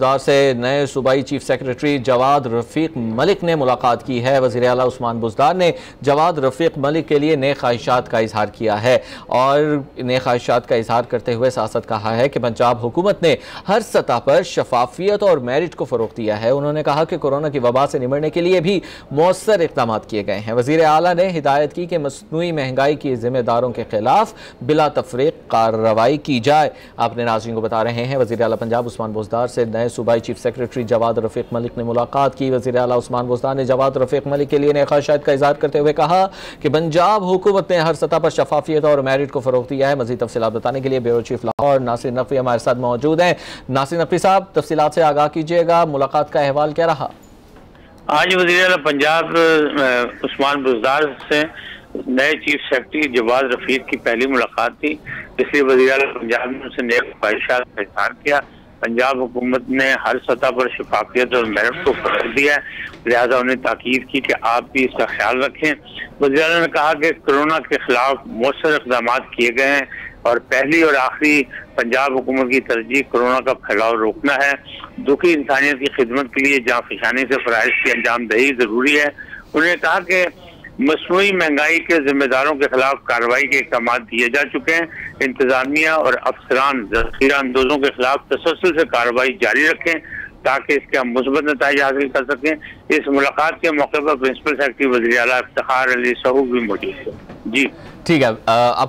دار سے نئے صوبائی چیف سیکرٹری جواد رفیق ملک نے ملاقات کی ہے۔ وزیر اعلیٰ عثمان بزدار نے جواد رفیق ملک کے لیے نئے خواہشات کا اظہار کیا ہے اور نئے خواہشات کا اظہار کرتے ہوئے سیاست کہا ہے کہ پنجاب حکومت نے ہر سطح پر شفافیت اور میرٹ کو فروغ دیا ہے۔ انہوں نے کہا کہ کورونا کی وبا سے نمٹنے کے لیے بھی مؤثر اقدامات کیے گئے ہیں۔ وزیر اعلیٰ نے ہدایت کی کہ مصنوعی مہنگائی کی ذمہ داروں کے خلاف بلا تفریق کارروائی کی جائے۔ اپنے ناظرین کو بتا رہے ہیں۔ وزیر اعلیٰ پنجاب عثمان بزدار سے نئے صوبائی چیف سیکرٹری جواد رفیق ملک نے ملاقات کی۔ وزیر اعلیٰ عثمان بزدار نے جواد رفیق ملک کے لیے نئے خواہشات کا اظہار کرتے ہوئے کہا کہ پنجاب حکومت نے ہر سطح پر شفافیت اور میرٹ کو فروغ دیا ہے۔ مزید تفصیلات بتانے کے لیے بیورو چیف لاہور ناصر نقوی ہمارے ساتھ موجود ہیں۔ ناصر نقوی صاحب، تفصیلات سے آگاہ کیجیے گا۔ ملاقات کا احوال کیا رہا؟ آج وزیر اعلیٰ، پنجاب عثمان بزدار سے نئے چیف سیکرٹری جواد رفیق کی پہلی ملاقات تھی۔ اس لیے وزیر اعلیٰ پنجاب نے اسے نئے خواہشات کا اظہار کیا۔ پنجاب حکومت نے ہر سطح پر شفافیت اور میرٹ کو فروغ دیا ہے۔ لہٰذا انہیں تاکید کی کہ آپ بھی اس کا خیال رکھیں۔ وزیر نے کہا کہ کرونا کے خلاف مؤثر اقدامات کیے گئے ہیں اور پہلی اور آخری پنجاب حکومت کی ترجیح کرونا کا پھیلاؤ روکنا ہے۔ دکھی انسانیت کی خدمت کے لیے جہاں فشانی سے فرائض کی انجام دہی ضروری ہے۔ انہوں نے کہا کہ مصنوعی مہنگائی کے ذمہ داروں کے خلاف کارروائی کے اقدامات دیے جا چکے ہیں۔ انتظامیہ اور افسران ذخیرہ اندوزوں کے خلاف تسلسل سے کارروائی جاری رکھیں تاکہ اس کے ہم مثبت نتائج حاصل کر سکیں۔ اس ملاقات کے موقع پر پرنسپل سیکرٹری وزیر اعلیٰ افتخار علی صحوب بھی موجود ہے جی۔ ٹھیک ہے۔